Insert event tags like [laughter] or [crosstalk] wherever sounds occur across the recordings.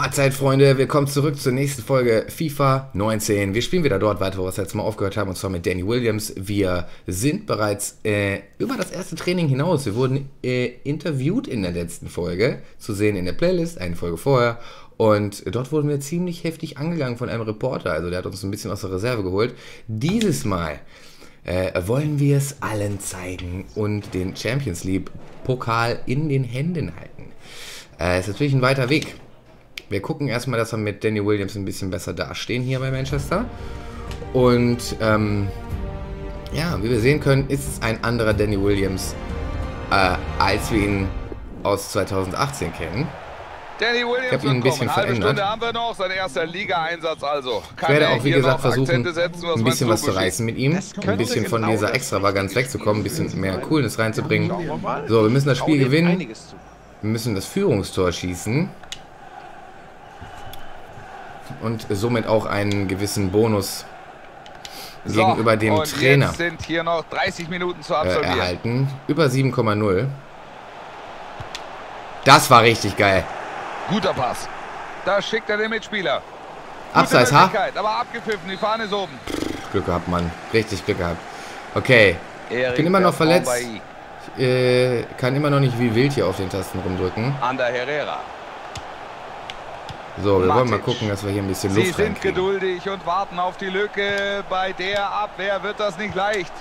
Mahlzeit, Freunde. Willkommen zurück zur nächsten Folge FIFA 19. Wir spielen wieder dort weiter, wo wir das letzte Mal aufgehört haben, und zwar mit Danny Williams. Wir sind bereits äh, über das erste Training hinaus. Wir wurden äh, interviewt in der letzten Folge, zu sehen in der Playlist, eine Folge vorher. Und dort wurden wir ziemlich heftig angegangen von einem Reporter. Also der hat uns ein bisschen aus der Reserve geholt. Dieses Mal äh, wollen wir es allen zeigen und den Champions League Pokal in den Händen halten. Äh, ist natürlich ein weiter Weg. Wir gucken erstmal, dass wir mit Danny Williams ein bisschen besser dastehen hier bei Manchester. Und ähm, ja, wie wir sehen können, ist es ein anderer Danny Williams, äh, als wir ihn aus 2018 kennen. Danny Williams ich habe ihn ein bisschen verändert. haben wir noch, sein erster Liga-Einsatz also. ich werde auch, wie gesagt, versuchen, setzen, ein bisschen was zu reißen mit ihm. Ein bisschen von genau dieser Extravaganz wegzukommen, ein bisschen mehr Coolness reinzubringen. So, wir müssen das Spiel gewinnen. Wir müssen das Führungstor schießen und somit auch einen gewissen Bonus so, gegenüber dem Trainer sind hier noch 30 Minuten zu äh, erhalten. Über 7,0. Das war richtig geil. Guter Pass. Da schickt er den Mitspieler. Abseits, ha? Aber abgepfiffen, die Fahne ist oben. Glück gehabt, Mann. Richtig Glück gehabt. Okay. Ich bin immer noch verletzt. Ich äh, kann immer noch nicht wie wild hier auf den Tasten rumdrücken. Ander Herrera. So, wir Matic. wollen mal gucken, dass wir hier ein bisschen Luft Sie sind geduldig und warten auf die Lücke. Bei der Abwehr wird das nicht leicht.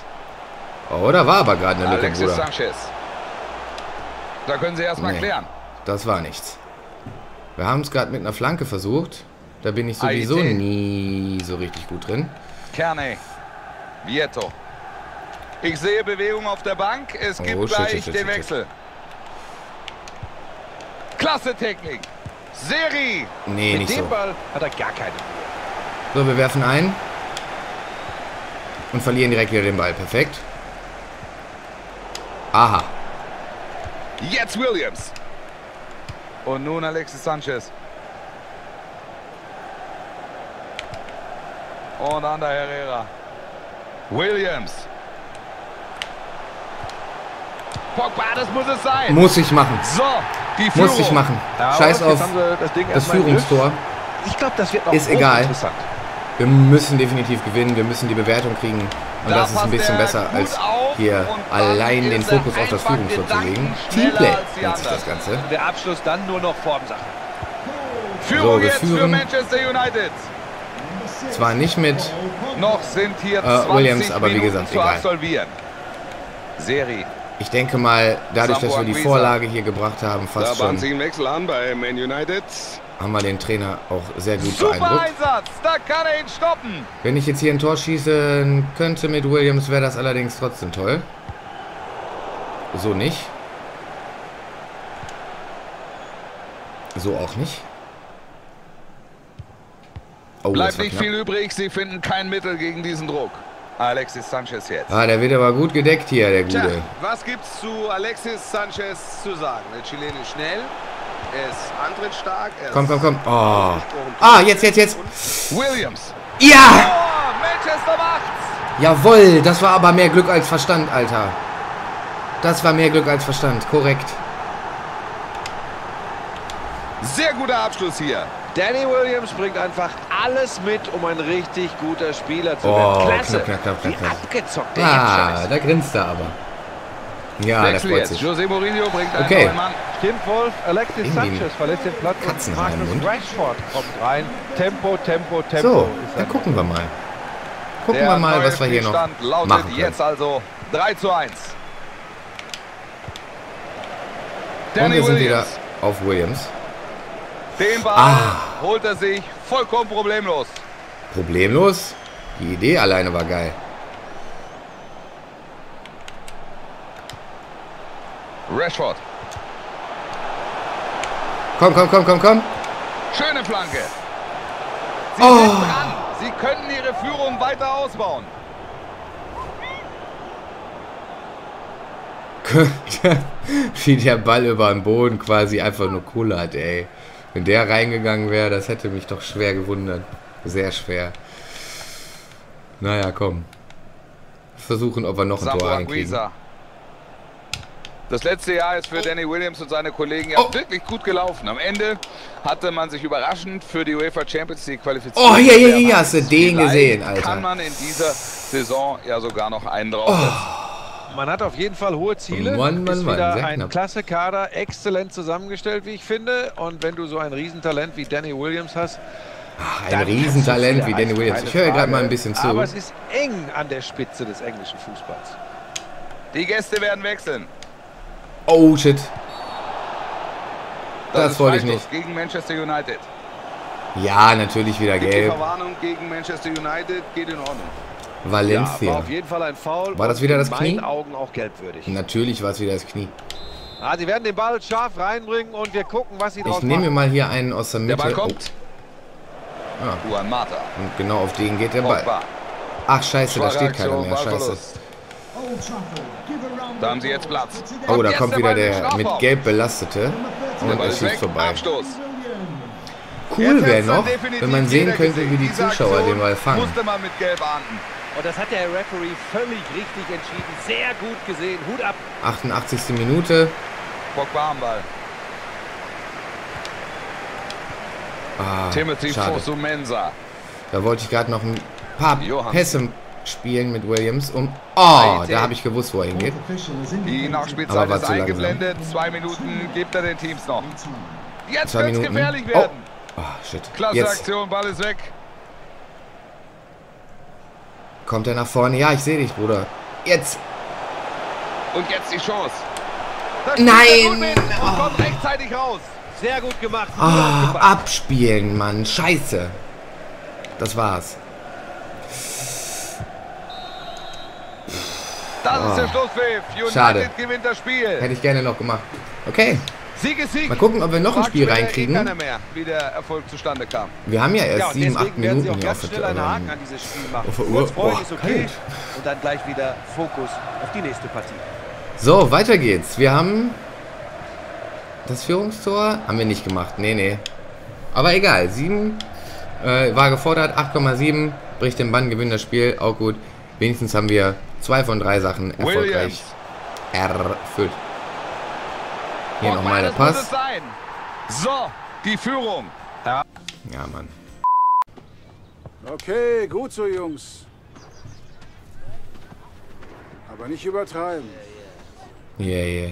Oh, da war aber gerade eine Lücke, Alexis Bruder. Sanchez. Da können Sie erstmal nee, klären. Das war nichts. Wir haben es gerade mit einer Flanke versucht. Da bin ich sowieso Aite. nie so richtig gut drin. Kerne. Vieto. Ich sehe Bewegung auf der Bank. Es gibt oh, gleich shit, shit, den shit, Wechsel. Klasse Technik. Seri. Nee, Mit nicht dem so. Ball hat er gar keine So, wir werfen ein. Und verlieren direkt wieder den Ball. Perfekt. Aha. Jetzt Williams. Und nun Alexis Sanchez. Und Ander Herrera. Williams. Pogba, das muss es sein. Muss ich machen. So. Muss ich machen. Ja, Scheiß auf das, das Führungstor. Ich glaube, das wird Ist egal. Wir müssen definitiv gewinnen. Wir müssen die Bewertung kriegen. Und da das ist ein bisschen besser, als hier allein den Fokus auf das Führungstor zu legen. Teamplay nennt sich das Ganze. Der Abschluss dann nur noch Formsache. Führung so, wir führen. Zwar nicht mit noch sind hier äh, Williams, aber wie gesagt, egal. Serie ich denke mal, dadurch, dass wir die Vorlage hier gebracht haben, fast schon, Wechsel an bei Man United. haben wir den Trainer auch sehr gut Super beeindruckt. Einsatz, da kann er ihn stoppen. Wenn ich jetzt hier ein Tor schießen könnte mit Williams, wäre das allerdings trotzdem toll. So nicht. So auch nicht. Oh, Bleibt nicht viel übrig, sie finden kein Mittel gegen diesen Druck. Alexis Sanchez jetzt. Ah, der wird aber gut gedeckt hier, der Gute. Tja, was gibt's zu Alexis Sanchez zu sagen? Der Chilene ist schnell, er ist antrittstark. Er komm, komm, komm. Oh. Ah, jetzt, jetzt, jetzt. Williams. Ja! Oh, Manchester macht's. Jawohl, das war aber mehr Glück als Verstand, Alter. Das war mehr Glück als Verstand, korrekt. Sehr guter Abschluss hier. Danny Williams bringt einfach alles mit, um ein richtig guter Spieler zu werden. Oh, Klasse. Knapp, knapp, knapp, knapp. abgezockt. Ah, da grinst er aber. Ja, Wechsel das freut sich. Jose Mourinho bringt einen okay. neuen Mann. Stimmt wohl. Alexis Sanchez verlässt den Platz Katzen und Marcus Rashford kommt rein. Tempo, Tempo, Tempo. So, dann gucken wir mal. Gucken Der wir mal, was wir hier noch machen können. jetzt also 3 zu 1. Danny und wir sind Williams. wieder auf Williams. Den Ball ah. holt er sich vollkommen problemlos. Problemlos? Die Idee alleine war geil. Rashford. Komm, komm, komm, komm, komm. Schöne Flanke. Sie oh. sind dran. Sie können ihre Führung weiter ausbauen. [laughs] Wie der Ball über den Boden quasi einfach nur kullert, ey. Wenn der reingegangen wäre, das hätte mich doch schwer gewundert. Sehr schwer. Naja, komm. Versuchen, ob wir noch ein Tor reinkriegen. Das letzte Jahr ist für Danny Williams und seine Kollegen ja Oh. wirklich gut gelaufen. Am Ende hatte man sich überraschend für die UEFA Champions League qualifiziert. Oh, ja, ja, ja, hast du den gesehen, Alter. Kann man in dieser Saison ja sogar noch einen draufsetzen. Man hat auf jeden Fall hohe Ziele. Mann, Mann, ist Mann, wieder sehr ein knapp. klasse Kader, exzellent zusammengestellt, wie ich finde. Und wenn du so ein Riesentalent wie Danny Williams hast, Ein dann Riesentalent wie Danny Williams. Ich höre gerade mal ein bisschen zu. Aber es ist eng an der Spitze des englischen Fußballs. Die Gäste werden wechseln. Oh, shit. Das ist wollte ich Freistoß gegen Manchester United. Ja, natürlich wieder gelb. Verwarnung gegen Manchester United geht in Ordnung. Ja, war Valencia. Foul. War das wieder das Knie? Natürlich war es wieder das Knie. Ah, sie werden den Ball scharf reinbringen und wir gucken, was sie draus Ich nehme mir mal hier einen aus der Der Mitte. Ball kommt. Ah. Oh, und genau auf den geht der Ball. Ach, scheiße, da steht keiner mehr. Scheiße. Da haben sie jetzt Platz. Oh, da kommt der wieder der mit. Gelb belastete. Der Und er ist schießt vorbei. Cool wäre noch, wenn man sehen könnte, wie die Zuschauer den Ball fangen. Und das hat der Referee völlig richtig entschieden. Sehr gut gesehen. Hut ab. 88. Minute. Pogba am Ball. Ah, Timothy schade. Fosu Mensa. Da wollte ich gerade noch ein paar Johann. Pässe spielen mit Williams. Um, oh, da habe ich gewusst, wo er hingeht. Die Aber Nachspielzeit ist eingeblendet. Zwei Minuten gibt er den Teams noch. Jetzt Zwei wird es Minuten. gefährlich Oh. werden. Oh, shit. Klasse Jetzt Aktion, Ball ist weg. Kommt er nach vorne. Ja, ich sehe dich, Bruder. Jetzt. Und jetzt die Chance. Nein! er Und kommt rechtzeitig raus. Sehr gut gemacht. Gut Ah, aufgepasst. abspielen, Mann. Scheiße. Das war's. Das Oh. ist der Schlusspfiff. United Schade. gewinnt das Spiel. Hätte ich gerne noch gemacht. Okay. Mal gucken, ob wir noch ein Spiel reinkriegen. Wir haben ja Ja, erst und 7, 8 deswegen werden sie Minuten auch hier auf der Haken an dieses Spiel machen. auf der Uhr. Boah, ist okay. kalt. Und dann gleich wieder Fokus auf die nächste Partie. So, weiter geht's. Wir haben das Führungstor. Haben wir nicht gemacht. Nee, nee. Aber egal. 7 äh, war gefordert. 8,7 bricht den Bann, gewinnt das Spiel. Auch gut. Wenigstens haben wir zwei von drei Sachen erfolgreich Williams. erfüllt. Hier nochmal der das muss Pass. So, die Führung. Ja, Mann. Okay, gut so, Jungs. Aber nicht übertreiben. Yeah, yeah.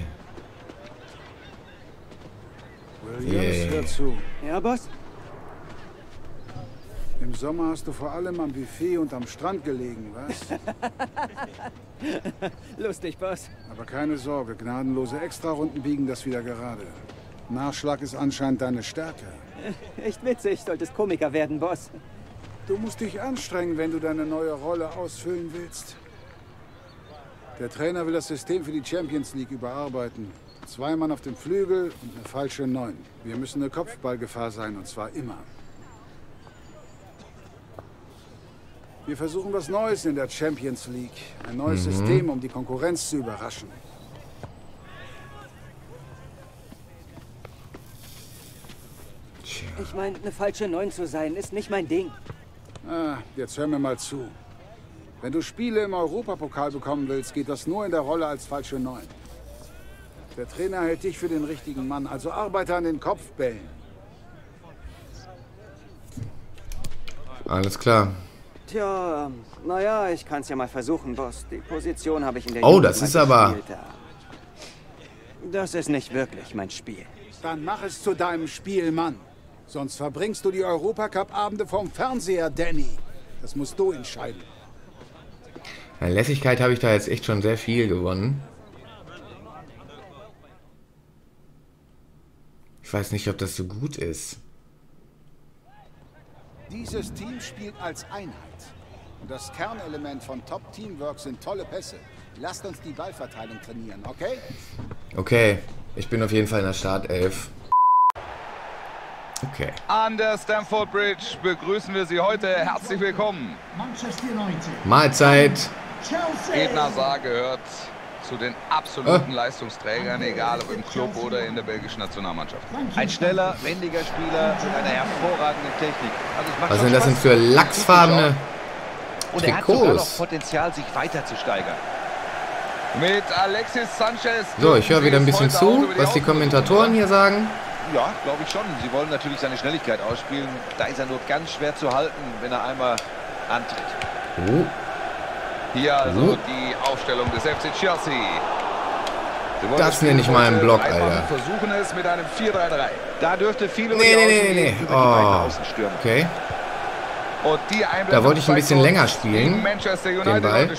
Williams, Yeah. hör zu. Ja, Boss? Im Sommer hast du vor allem am Buffet und am Strand gelegen, was? [laughs] Lustig, Boss. Aber keine Sorge, gnadenlose Extrarunden biegen das wieder gerade. Nachschlag ist anscheinend deine Stärke. [laughs] Echt witzig. Solltest Komiker werden, Boss. Du musst dich anstrengen, wenn du deine neue Rolle ausfüllen willst. Der Trainer will das System für die Champions League überarbeiten. Zwei Mann auf dem Flügel und eine falsche Neun. Wir müssen eine Kopfballgefahr sein, und zwar immer. Wir versuchen was Neues in der Champions League. Ein neues System, um die Konkurrenz zu überraschen. Tja. Ich meine, eine falsche Neun zu sein, ist nicht mein Ding. Ah, jetzt hör mir mal zu. Wenn du Spiele im Europapokal bekommen willst, geht das nur in der Rolle als falsche Neun. Der Trainer hält dich für den richtigen Mann, also arbeite an den Kopfbällen. Alles klar. Tja, naja, ich kann's ja mal versuchen, Boss. Die Position habe ich in der Oh, Jugend das ist aber-. Das ist nicht wirklich mein Spiel. Dann mach es zu deinem Spiel, Mann. Sonst verbringst du die Europacup-Abende vom Fernseher, Danny. Das musst du entscheiden. An Lässigkeit habe ich da jetzt echt schon sehr viel gewonnen. Ich weiß nicht, ob das so gut ist. Dieses Team spielt als Einheit. Und das Kernelement von Top-Teamwork sind tolle Pässe. Lasst uns die Ballverteilung trainieren, okay? Okay, ich bin auf jeden Fall in der Startelf. Okay. An der Stamford Bridge begrüßen wir Sie heute. Herzlich willkommen. Manchester United. Mahlzeit. Chelsea. Edna Saar gehört zu den absoluten Leistungsträgern, egal ob im Club oder in der belgischen Nationalmannschaft. Ein schneller, wendiger Spieler mit einer hervorragenden Technik. Also es macht Was sind das denn für lachsfarbene? zuzuschauen. Und er hat sogar noch Trikots? Potenzial, sich weiter zu steigern. Mit Alexis Sanchez. So, ich höre wieder ein bisschen zu, was die Kommentatoren hier sagen. Ja, glaube ich schon. Sie wollen natürlich seine Schnelligkeit ausspielen. Da ist er nur ganz schwer zu halten, wenn er einmal antritt. Oh, Hier also Oh. die Aufstellung des FC Chelsea. Das Spiel nenn ich mal einen Block, Alter. versuchen es mit einem 4-3-3. Da dürfte viel über Nee, nee, nee, nee, Oh. Okay. Da wollte ich ein bisschen länger spielen, den Ball.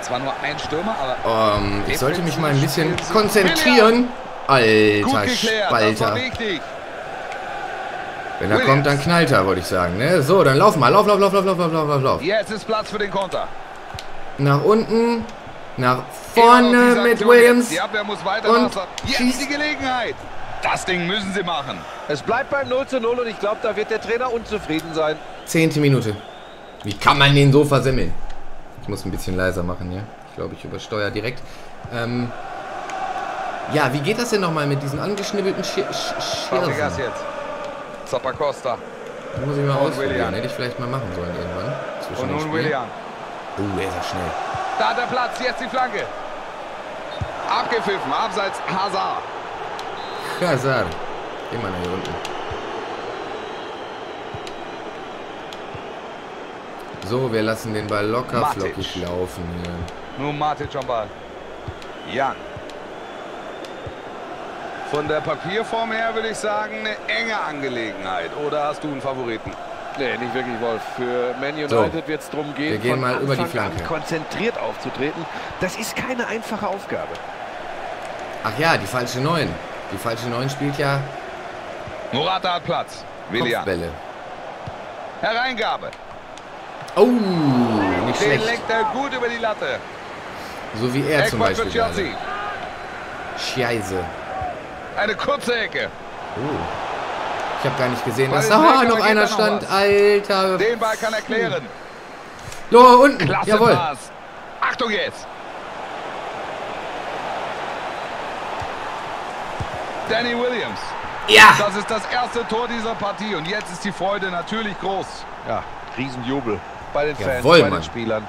Zwar nur ein Stürmer, aber Ähm, ich sollte mich mal ein bisschen konzentrieren. Alter Spalter. Wenn er kommt, dann knallt er, würde ich sagen. Ne? So, dann lauf mal. Lauf, lauf, lauf, lauf, lauf, lauf, lauf, lauf. Jetzt ist Platz für den Konter. Nach unten, nach vorne mit Williams. Die Abwehr muss weiter und Jetzt schießt. die Gelegenheit. Das Ding müssen sie machen. Es bleibt bei 0 zu 0 und ich glaube, da wird der Trainer unzufrieden sein. Zehnte Minute. Wie kann man den so versemmeln? Ich muss ein bisschen leiser machen, hier. Ich glaube, ich übersteuere direkt. Ähm ja, wie geht das denn nochmal mit diesen angeschnibbelten Sch Sch Schirsen? jetzt. Zappacosta. Muss ich mal ausprobieren. Hätte ich vielleicht mal machen sollen irgendwann. Zwischen Und nun. William. Oh, der ist ja schnell. Da hat er Platz. Jetzt die Flanke. Abgepfiffen. Abseits Hazard. Hazard. Mal nach hier unten. So, wir lassen den Ball locker Matic. flockig laufen hier. Nun Matic am Ball. Jan. Von der Papierform her würde ich sagen, eine enge Angelegenheit. Oder hast du einen Favoriten? Nee, nicht wirklich, Wolf. Für Man United So. wird es darum gehen, Wir gehen von mal über die Flanke. konzentriert aufzutreten. Das ist keine einfache Aufgabe. Ach ja, die falsche Neun. Die falsche Neun spielt ja Morata hat Platz. William. Kopfbälle. Hereingabe. Oh, nicht Den schlecht. lenkt er gut über die Latte. So wie er zum Eckball für Beispiel. Scheiße. Eine kurze Ecke. Oh. Ich habe gar nicht gesehen, dass ist [laughs] da noch einer noch stand. was? Alter. Den Ball kann er klären. Da unten. Klasse Jawohl. Pass. Achtung jetzt. Danny Williams. Ja. Das ist das erste Tor dieser Partie und jetzt ist die Freude natürlich groß. Ja, Riesenjubel bei den Fans, Jawohl, bei Mann. den Spielern.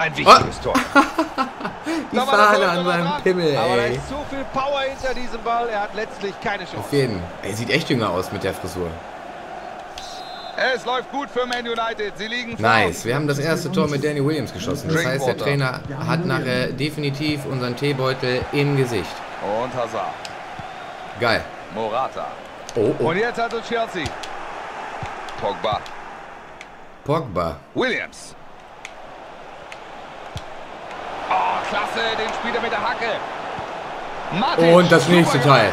Ein wichtiges Tor. [laughs] Die Fahne an seinem. Pimmel, Aber da ist so viel Power hinter diesem Ball, er hat letztlich keine Auf Chance. jeden. Er sieht echt jünger aus mit der Frisur. Es läuft gut für Man United. Sie liegen vor. Nice. Wir haben das erste Tor mit Danny Williams geschossen. Das heißt, der Trainer hat nachher definitiv unseren Teebeutel im Gesicht. Und Hazard. Geil. Morata. Oh, oh. Und jetzt hat es Chelsea. Pogba. Pogba. Williams. Oh, klasse. Den spielt er mit der Hacke. Matic. Und das nächste Teil.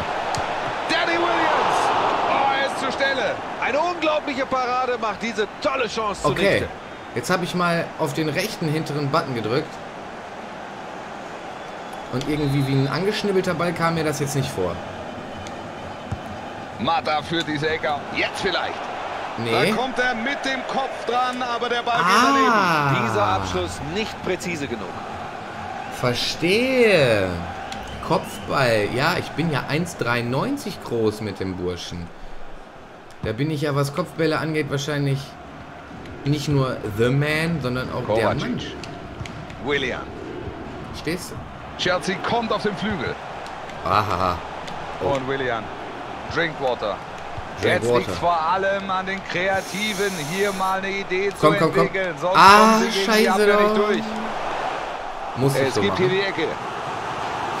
Danny Williams. Oh, er ist zur Stelle. Eine unglaubliche Parade macht diese tolle Chance Okay. zunichte. Jetzt habe ich mal auf den rechten hinteren Button gedrückt. Und irgendwie wie ein angeschnibbelter Ball kam mir das jetzt nicht vor. Mata führt diese Ecke. Jetzt vielleicht. Nee. Da kommt er mit dem Kopf dran, aber der Ball geht daneben. Ah. Dieser Abschluss nicht präzise genug. Verstehe. Kopfball. Ja, ich bin ja 1,93 groß mit dem Burschen. Da bin ich ja, was Kopfbälle angeht, wahrscheinlich nicht nur The Man, sondern auch der Mann. Kovacic. William. Stehst du? Chelsea kommt auf den Flügel. Ahaha. Und William. Drinkwater. Jetzt liegt vor allem an den Kreativen, hier mal eine Idee Komm, zu komm, komm. entwickeln. Sonst Ah, kommen sie scheiße doch. nicht durch. Muss Es so gibt hier machen. die Ecke.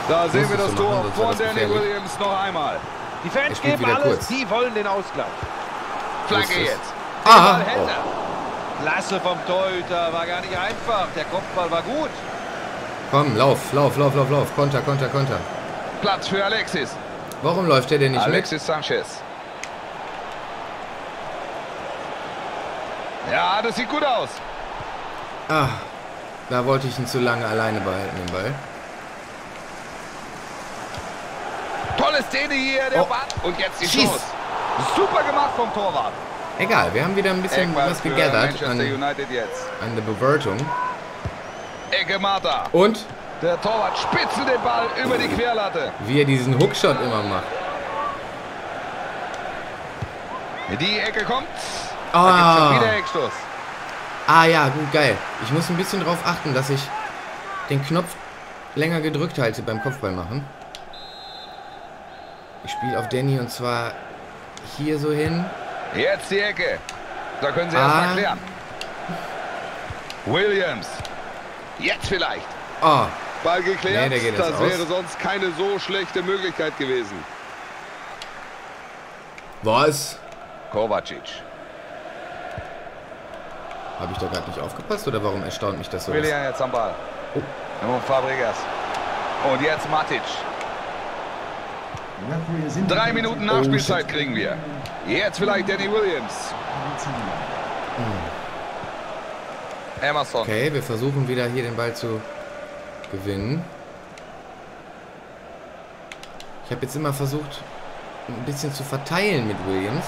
Da sehen Muss wir es das so Tor machen, von Danny gefährlich. Williams noch einmal. Die Fans geben alles, kurz. die wollen den Ausgleich. Flanke jetzt. Ah, hält oh. Klasse vom Torhüter, war gar nicht einfach. Der Kopfball war gut. Komm, lauf, lauf, lauf, lauf, lauf. Konter, Konter, Konter. Platz für Alexis. Warum läuft der denn nicht Alexis Sanchez. Ja, das sieht gut aus. mit? Ah, da wollte ich ihn zu lange alleine behalten, den Ball. Tolle Szene hier, der Oh. Ball. Und jetzt die Schieß. Chance. Super gemacht vom Torwart. Egal, wir haben wieder ein bisschen Eckball was gegathert an, United jetzt. an der Bewertung. Ecke Marta. Und Der Torwart spitzelt den Ball über die Querlatte. wie er diesen Hookshot immer macht. Die Ecke kommt. Da Ah, wieder Eckstoß. Ah ja, gut, geil. Ich muss ein bisschen drauf achten, dass ich den Knopf länger gedrückt halte beim Kopfball machen. Ich spiele auf Danny und zwar hier so hin. Jetzt die Ecke. Da können Sie Ah. erst mal klären. Williams. Jetzt vielleicht. Oh, Ball geklärt. Nee, das aus. wäre sonst keine so schlechte Möglichkeit gewesen. was? Kovacic. Habe ich da gerade nicht aufgepasst oder warum erstaunt mich das so? William jetzt am Ball. Und Fabregas. Und jetzt Matic. Drei Minuten that Nachspielzeit kriegen wir. Jetzt vielleicht Danny Williams. Emerson. Okay, wir versuchen wieder hier den Ball zu gewinnen. Ich habe jetzt immer versucht, ein bisschen zu verteilen mit Williams.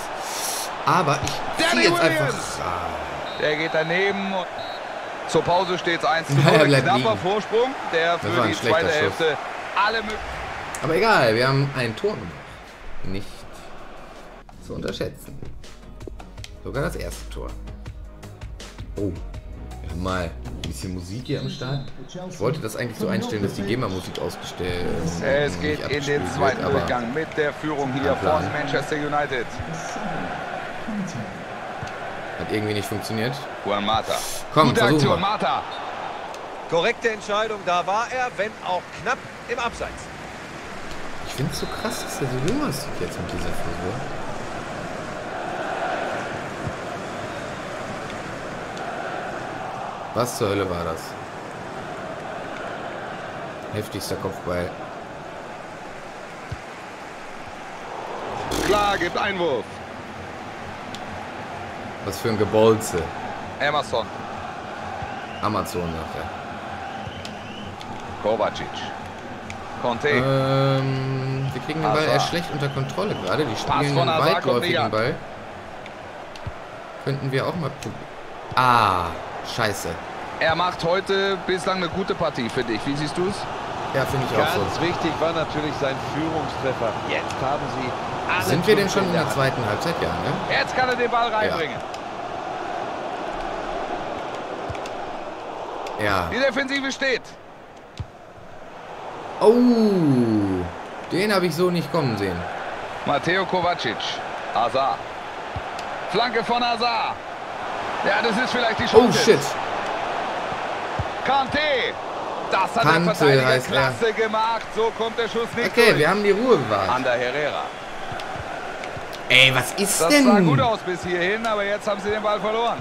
Aber ich ziehe jetzt Williams! einfach... Ah, Der geht daneben. und Zur Pause steht es 1 zu Ja, er 0. bleibt Knapper liegen. Vorsprung, der für die zweite Schuss. Hälfte alle möglichen. Aber egal, wir haben ein Tor gemacht. Nicht zu unterschätzen. Sogar das erste Tor. Oh, wir haben mal ein bisschen Musik hier am Start. Ich wollte das eigentlich so einstellen, dass die GEMA-Musik ausgestellt Es geht in den zweiten Durchgang mit der Führung hier von Manchester United. Hat irgendwie nicht funktioniert. Juan Mata. Komm, Gute Aktion, wir. Mata. Korrekte Entscheidung, da war er, wenn auch knapp im Abseits. Ich finde es so krass, dass er so jung ist jetzt mit dieser Frisur. Was zur Hölle war das? Heftigster Kopfball. Klar, gibt Einwurf. Was für ein Gebolze. Emerson. Amazon nachher. Kovacic. Conte. Ähm, wir kriegen den Ball eher schlecht unter Kontrolle gerade. Die spielen einen weitläufigen. Ball. Könnten wir auch mal probieren. Ah, scheiße. Er macht heute bislang eine gute Partie, finde ich. Wie siehst du es? Ja, finde ich auch Ganz so. wichtig war natürlich sein Führungstreffer. Jetzt haben sie alle Sind wir denn schon in der Hand. zweiten Halbzeit? Ja, ne? Jetzt kann er den Ball reinbringen. Ja. Die Defensive steht. Oh, den habe ich so nicht kommen sehen. Matteo Kovacic. Hazard. Flanke von Hazard. Ja, das ist vielleicht die Oh Chance. shit. Kante. Das hat Kante der Verteidiger heißt er. klasse gemacht. So kommt der Schuss nicht Okay, durch. wir haben die Ruhe bewahrt. Ander Herrera. Ey, was ist Das denn? sah gut aus bis hierhin, aber jetzt haben sie den Ball verloren.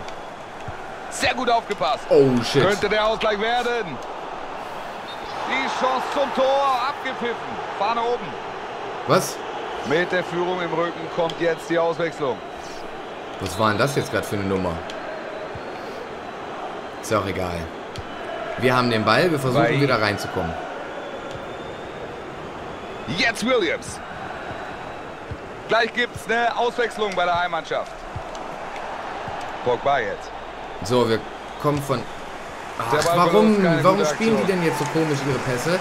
Sehr gut aufgepasst. Oh shit. Könnte der Ausgleich werden. Die Chance zum Tor abgepfiffen. Fahne oben. Was? Mit der Führung im Rücken kommt jetzt die Auswechslung. Was war denn das jetzt gerade für eine Nummer? Ist auch egal. Wir haben den Ball, wir versuchen Bei- wieder reinzukommen. Jetzt Williams. Gleich gibt es eine Auswechslung bei der Heimmannschaft. Pogba jetzt. So, wir kommen von... Ach, warum, warum spielen die denn jetzt so komisch ihre Pässe?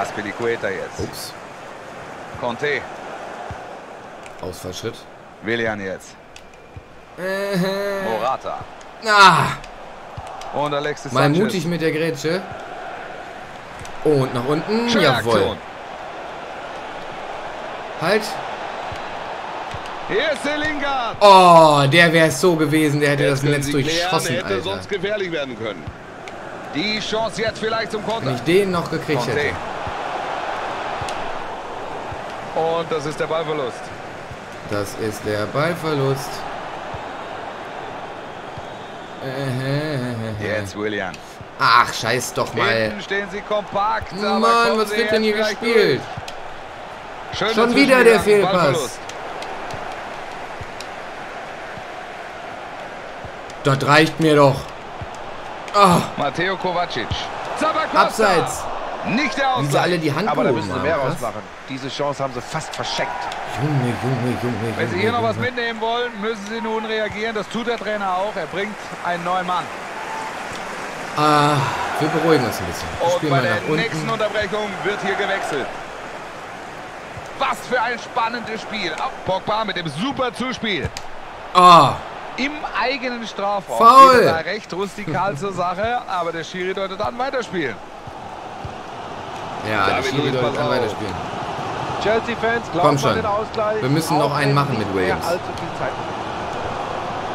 Aspilicueta jetzt. Ups, Conte. Ausfallschritt. Willian jetzt. Äh, Morata. ah, Und Alexis mal Sanchez. mutig mit der Grätsche. Und nach unten. Schöne Jawohl. Aktion. Halt. Hier ist der Lingard. Oh, der wäre es so gewesen. Der hätte Jetzt das Netz sie klären, durchschossen, hätte Alter. sonst gefährlich werden können. Die Chance jetzt vielleicht zum Wenn Konter. ich den noch gekriegt Conte. hätte. Und das ist der Ballverlust. Das ist der Ballverlust. Äh, Jetzt Willian. Ach, scheiß doch mal. Hinten stehen sie kompakt. Mann, was wird denn hier gespielt? Schon wieder der Fehlpass. Das reicht mir doch. Ah, Matteo Kovacic. Abseits. Nicht der Wie sie Ausgleich. alle die Hand Aber da müssen sie mehr rausmachen. Diese Chance haben sie fast verschenkt. Junge, Junge, Junge, Wenn Sie hier noch was mitnehmen wollen, müssen Sie nun reagieren. Das tut der Trainer auch. Er bringt einen neuen Mann. Ah, wir beruhigen uns ein bisschen. Wir Und bei der nächsten unten. Unterbrechung wird hier gewechselt. Was für ein spannendes Spiel. Auch Pogba mit dem super Zuspiel. Ah, im eigenen Strafraum. Er da recht rustikal zur Sache, aber der Schiri deutet an, weiterspielen. Ja, David die Schiri deutet an weiterspielen. Komm schon. Wir müssen noch einen machen mit Williams.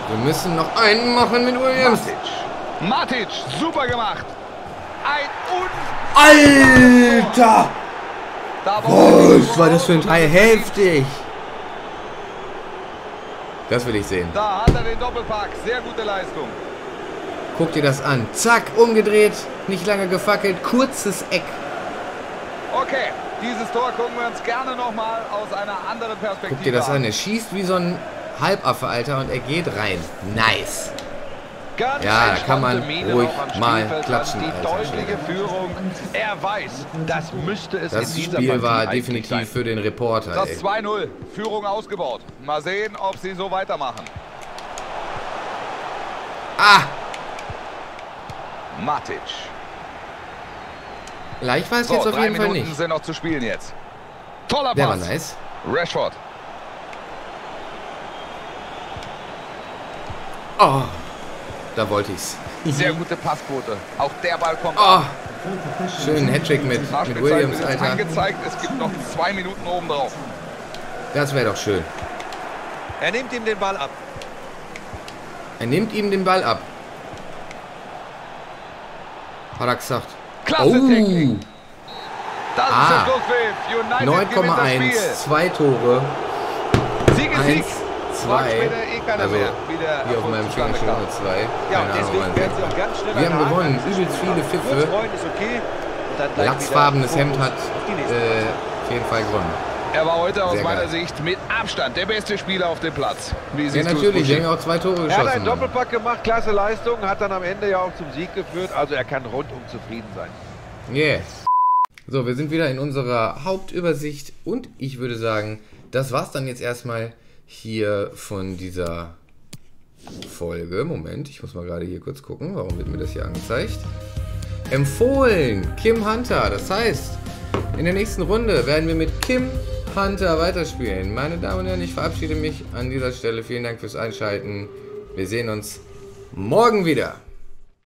Wir müssen noch einen machen mit Williams. Matic. Super gemacht. Ein un... Alter! Was war das für ein Teil? Heftig! Das will ich sehen. Da hat er den Doppelpack. Sehr gute Leistung. Guck dir das an. Zack, umgedreht. Nicht lange gefackelt. Kurzes Eck. Okay, dieses Tor gucken wir uns gerne nochmal aus einer anderen Perspektive Guck dir das an. Er schießt wie so ein Halbaffe, Alter, und er geht rein. Nice. Ganz Ja, da kann man Miene ruhig mal klatschen, Die deutliche Führung. Er weiß, das müsste es Das Spiel war definitiv sein. für den Reporter, Das ey. 2-0. Führung ausgebaut. Mal sehen, ob sie so weitermachen. Ah! Matic. Leicht war es So, jetzt auf drei jeden Fall Minuten nicht. sind noch zu spielen jetzt. Toller Der war Pass. nice. Rashford. Oh, da wollte ich's. Sehr gute Passquote. Auch der Ball kommt Oh, schönen Hattrick mit, mit Williams, Alter. angezeigt. Es gibt noch zwei Minuten oben drauf. Das wäre doch schön. Er nimmt ihm den Ball ab. Er nimmt ihm den Ball ab. Hat er gesagt. Klasse Technik. Das ist Ah. das 9,1. Spiel. Zwei Tore. Sieg ist Sieg. 1, Fragt 2. später eh Also wie auf meinem Finger schon eine 2. Ja, Keine Ahnung, Wir haben gewonnen. Übelst viele Pfiffe. ist okay. Lachsfarbenes Hemd hat äh, auf jeden Fall gewonnen. Er war heute aus Sehr meiner geil. Sicht mit Abstand der beste Spieler auf dem Platz. Wie Ja, natürlich. Wir haben ja auch zwei Tore Er hat einen geschossen. Doppelpack gemacht, klasse Leistung, hat dann am Ende ja auch zum Sieg geführt. Also er kann rundum zufrieden sein. Yes. So, wir sind wieder in unserer Hauptübersicht und ich würde sagen, das war's dann jetzt erstmal hier von dieser Folge. Moment, ich muss mal gerade hier kurz gucken, warum wird mir das hier angezeigt? Empfohlen, Kim Hunter. Das heißt, in der nächsten Runde werden wir mit Kim Hunter weiterspielen. Meine Damen und Herren, ich verabschiede mich an dieser Stelle. Vielen Dank fürs Einschalten. Wir sehen uns morgen wieder.